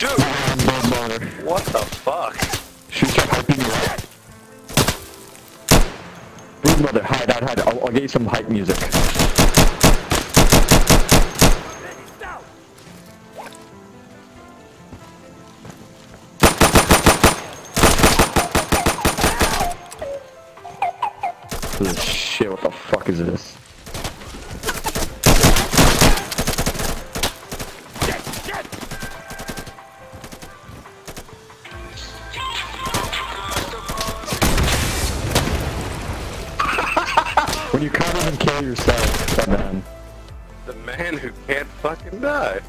Dude, what the fuck? We start hyping you up? Mother, hide, hide, hide. I'll, I'll get you some hype music. Holy shit, what the fuck is this? When you can't even kill yourself, that man. The man who can't fucking die.